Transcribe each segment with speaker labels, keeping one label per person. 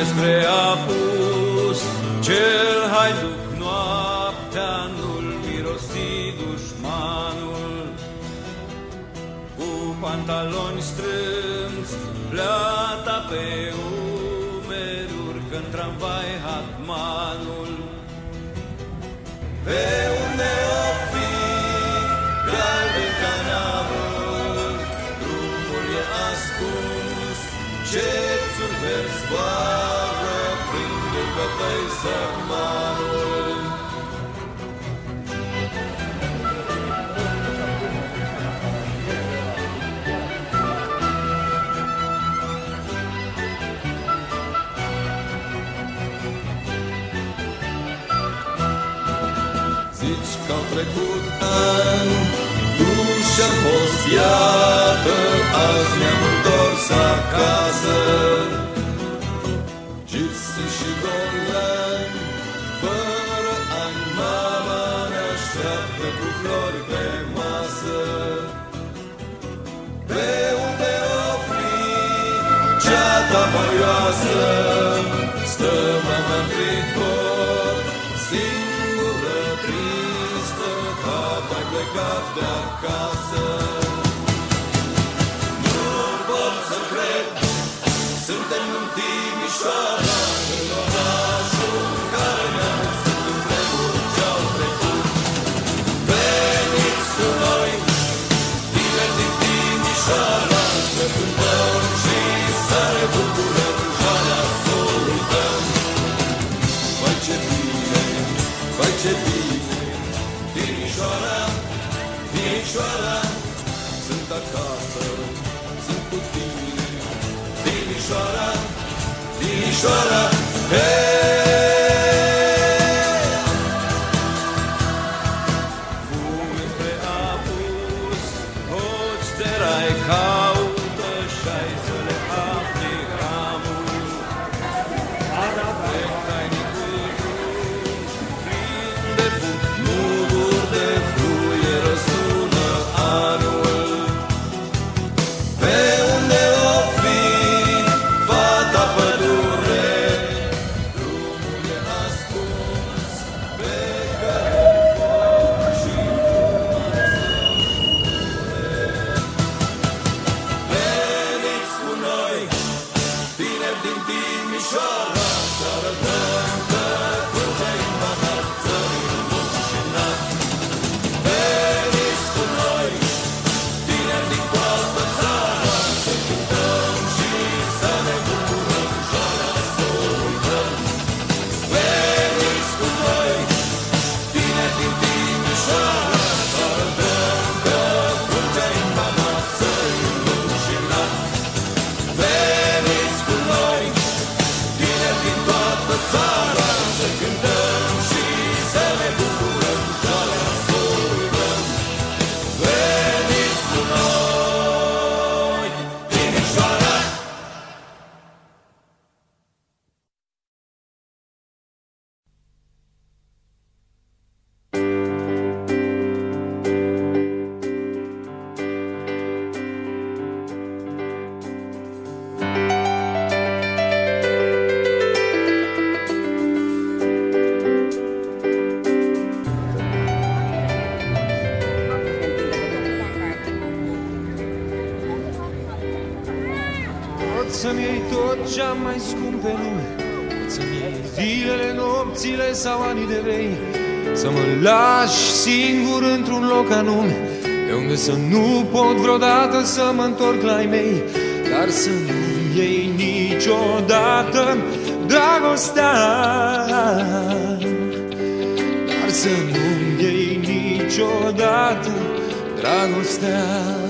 Speaker 1: e spre apus, cel haiduc noaptea nu-l mirosi dușmanul. Cu pantaloni strâmți, plata pe umeri, urcă în tramvai hatmanul. Pe unde o fi, galben canalul, drumul e ascuns, cețul vers trecut ani, duși-am fost, iată, azi ne-am întors acasă. Așteaptă cu flori pe masă. Pe unde o fi ceata varioasă, stă mama în tricot, singură, tristă, tata plecat de acasă. Nu pot să cred, suntem în Timișoara, Timișoara,
Speaker 2: să-mi iei tot ce-am mai scump pe lume. Pot să-mi iei zilele, nopțile sau anii de vei. Să mă lași singur într-un loc anume De unde să nu pot vreodată să mă întorc la ei mei. Dar să nu-mi iei niciodată dragostea. Dar să nu-mi iei niciodată dragostea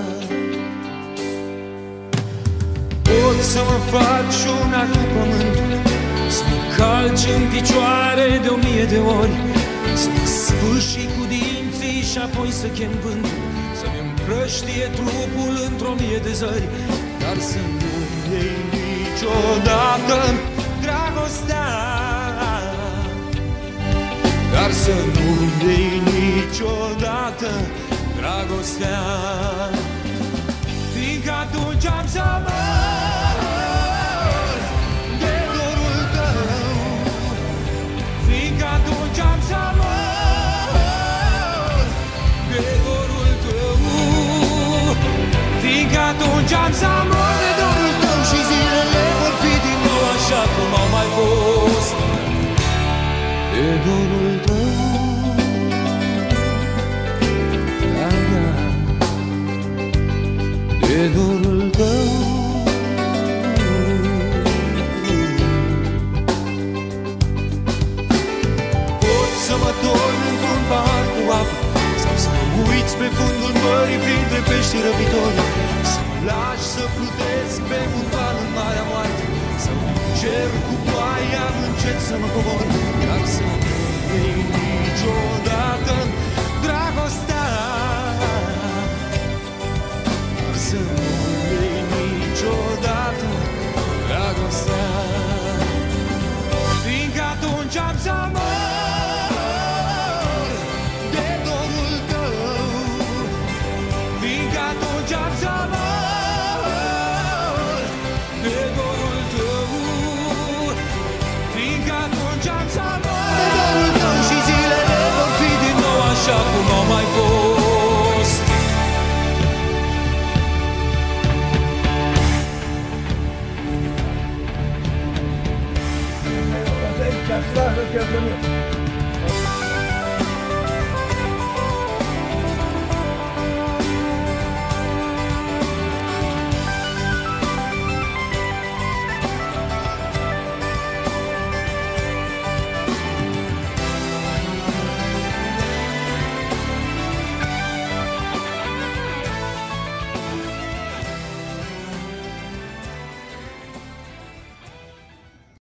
Speaker 2: faci una cu pământul Să mă calci în picioare de o mie de ori Să mă sfârși cu dinții și apoi să chem vântul Să-mi împrăștie trupul într-o mie de zări. Dar să nu iei niciodată dragostea. Dar să nu iei niciodată dragostea. Fiindcă atunci am să mor dorul tău. Da, da De dorul tău. Pot să mă torn într-un bar cu apă Sau să mă uiți pe fundul mării printre pești răbitori Să mă lași să plutesc pe un val în Marea Moarte Să mă cer cu ploaia încet să mă cobor niciodată